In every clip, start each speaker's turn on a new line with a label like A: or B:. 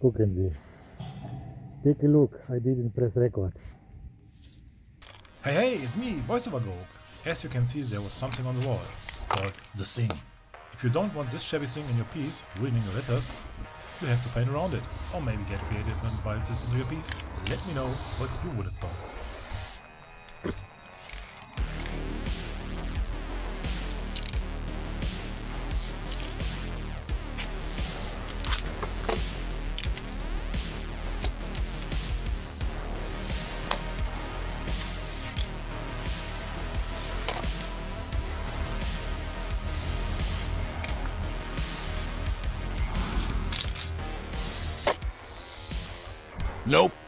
A: Gucken Sie. Take a look, I didn't press record.
B: Hey, hey, it's me, VoiceOver Goke. As you can see, there was something on the wall. It's called the Thing. If you don't want this shabby thing in your piece, ruining your letters, you have to paint around it. Or maybe get creative and write this into your piece. Let me know what you would have done.
C: Nope.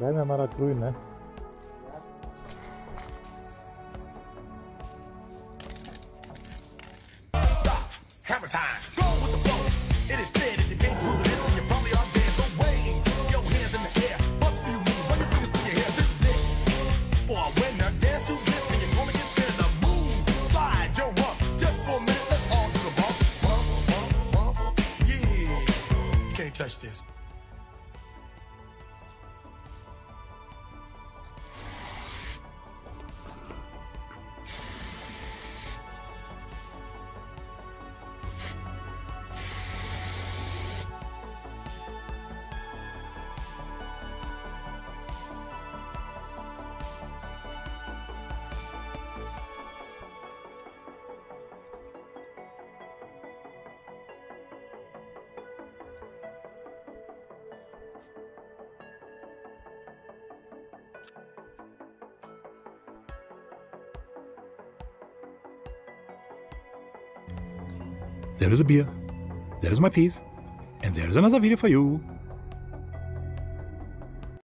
A: Kleiner mal das Grün. Stop!
C: Hammer time! there
B: is a beer, there is my peas, and there is another video for you.